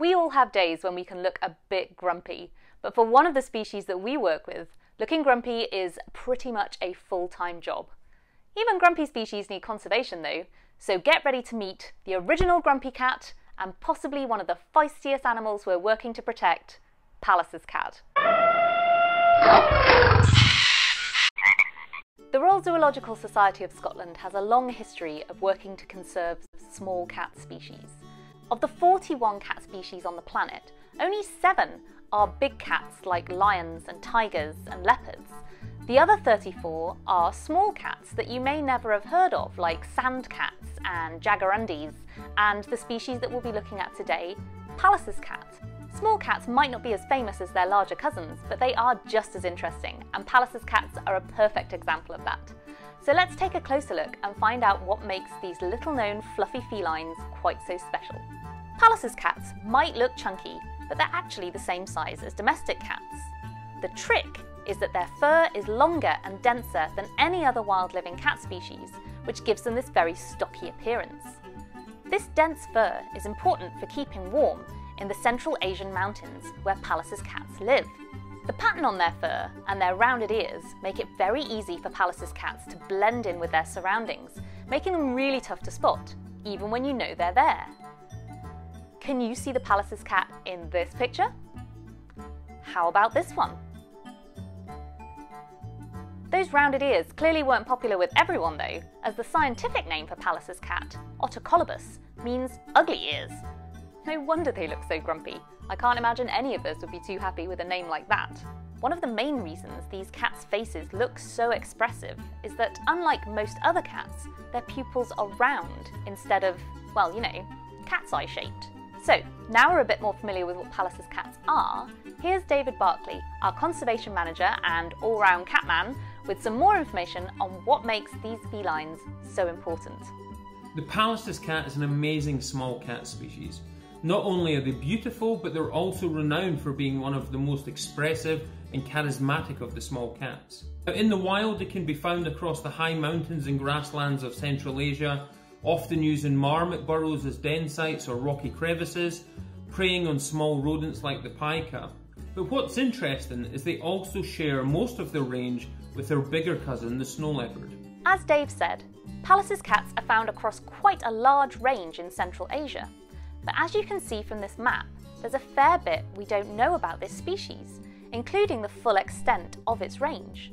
We all have days when we can look a bit grumpy, but for one of the species that we work with, looking grumpy is pretty much a full-time job. Even grumpy species need conservation though, so get ready to meet the original grumpy cat and possibly one of the feistiest animals we're working to protect, Pallas's cat. The Royal Zoological Society of Scotland has a long history of working to conserve small cat species. Of the 41 cat species on the planet, only seven are big cats like lions and tigers and leopards. The other 34 are small cats that you may never have heard of, like sand cats and jaguarundis, and the species that we'll be looking at today, Pallas's cat. Small cats might not be as famous as their larger cousins, but they are just as interesting, and Pallas's cats are a perfect example of that. So let's take a closer look and find out what makes these little known fluffy felines quite so special. Pallas's cats might look chunky, but they're actually the same size as domestic cats. The trick is that their fur is longer and denser than any other wild living cat species, which gives them this very stocky appearance. This dense fur is important for keeping warm in the Central Asian mountains where Pallas's cats live. The pattern on their fur and their rounded ears make it very easy for Pallas's cats to blend in with their surroundings, making them really tough to spot, even when you know they're there. Can you see the Pallas's cat in this picture? How about this one? Those rounded ears clearly weren't popular with everyone though, as the scientific name for Pallas's cat, Otocolobus, means ugly ears. No wonder they look so grumpy. I can't imagine any of us would be too happy with a name like that. One of the main reasons these cats' faces look so expressive is that unlike most other cats, their pupils are round instead of, well, you know, cat's eye shaped. So, now we're a bit more familiar with what Pallas's cats are, here's David Barclay, our conservation manager and all-round catman, with some more information on what makes these felines so important. The Pallas's cat is an amazing small cat species. Not only are they beautiful, but they're also renowned for being one of the most expressive and charismatic of the small cats. In the wild, they can be found across the high mountains and grasslands of Central Asia, often using marmot burrows as den sites or rocky crevices, preying on small rodents like the pika. But what's interesting is they also share most of their range with their bigger cousin, the snow leopard. As Dave said, Pallas's cats are found across quite a large range in Central Asia. But as you can see from this map, there's a fair bit we don't know about this species, including the full extent of its range.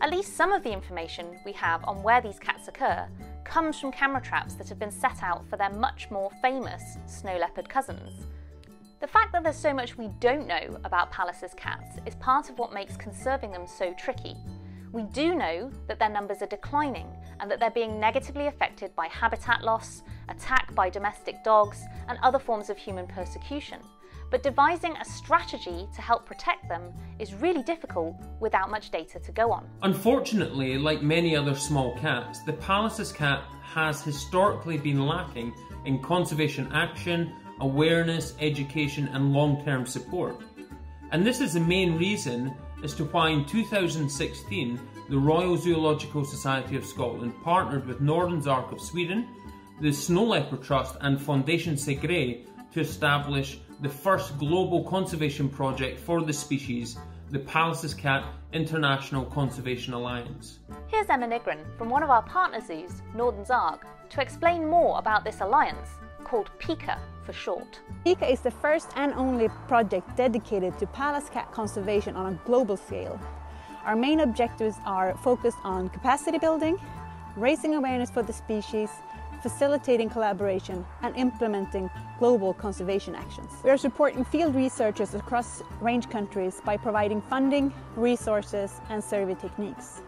At least some of the information we have on where these cats occur comes from camera traps that have been set out for their much more famous snow leopard cousins. The fact that there's so much we don't know about Pallas's cats is part of what makes conserving them so tricky. We do know that their numbers are declining and that they're being negatively affected by habitat loss, attack by domestic dogs, and other forms of human persecution but devising a strategy to help protect them is really difficult without much data to go on. Unfortunately, like many other small cats, the Pallas's cat has historically been lacking in conservation action, awareness, education and long-term support. And this is the main reason as to why in 2016 the Royal Zoological Society of Scotland partnered with Nordens Ark of Sweden, the Snow Leopard Trust and Fondation Segre to establish the first global conservation project for the species, the Pallas's Cat International Conservation Alliance. Here's Emma Nygren from one of our partner zoos, Nordens Ark, to explain more about this alliance, called PICA for short. PICA is the first and only project dedicated to Pallas cat conservation on a global scale. Our main objectives are focused on capacity building, raising awareness for the species, facilitating collaboration and implementing global conservation actions. We are supporting field researchers across range countries by providing funding, resources and survey techniques.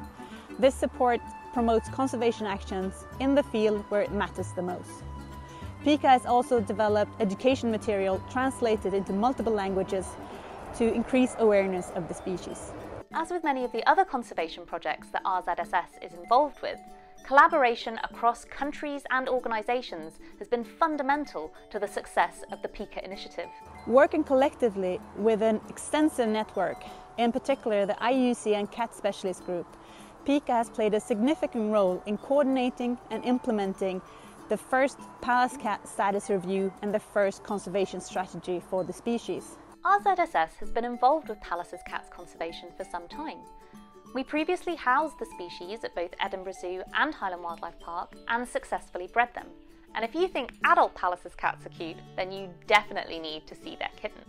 This support promotes conservation actions in the field where it matters the most. PICA has also developed education material translated into multiple languages to increase awareness of the species. As with many of the other conservation projects that RZSS is involved with, Collaboration across countries and organisations has been fundamental to the success of the PICA initiative. Working collectively with an extensive network, in particular the IUCN CAT Specialist Group, PICA has played a significant role in coordinating and implementing the first Pallas cat status review and the first conservation strategy for the species. RZSS has been involved with Pallas's cats conservation for some time. We previously housed the species at both Edinburgh Zoo and Highland Wildlife Park and successfully bred them. And if you think adult Pallas's cats are cute, then you definitely need to see their kittens.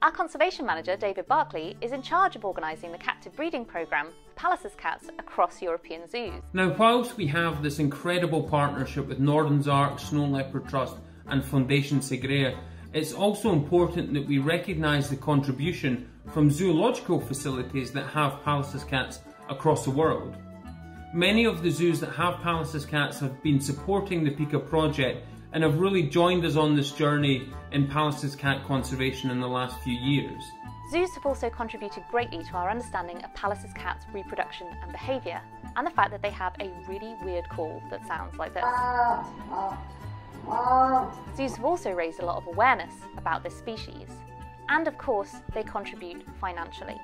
Our conservation manager, David Barclay, is in charge of organising the captive breeding programme for Pallas's cats across European zoos. Now, whilst we have this incredible partnership with Nordens Ark, Snow Leopard Trust, and Foundation Segre, it's also important that we recognise the contribution from zoological facilities that have Pallas's cats across the world. Many of the zoos that have Pallas's cats have been supporting the PICA project and have really joined us on this journey in Pallas's cat conservation in the last few years. Zoos have also contributed greatly to our understanding of Pallas's cats' reproduction and behaviour, and the fact that they have a really weird call that sounds like this. Ah. Zoos have also raised a lot of awareness about this species, and of course, they contribute financially.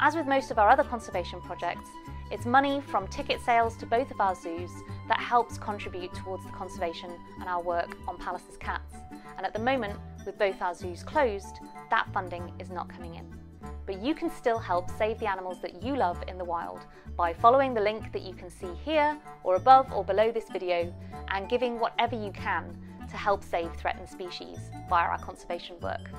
As with most of our other conservation projects, it's money from ticket sales to both of our zoos that helps contribute towards the conservation and our work on Pallas's cats. And at the moment, with both our zoos closed, that funding is not coming in. But you can still help save the animals that you love in the wild by following the link that you can see here or above or below this video and giving whatever you can to help save threatened species via our conservation work.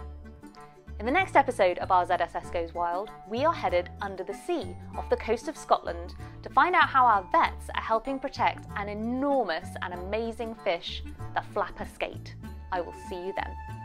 In the next episode of RZSS Goes Wild, we are headed under the sea off the coast of Scotland to find out how our vets are helping protect an enormous and amazing fish, the flapper skate. I will see you then.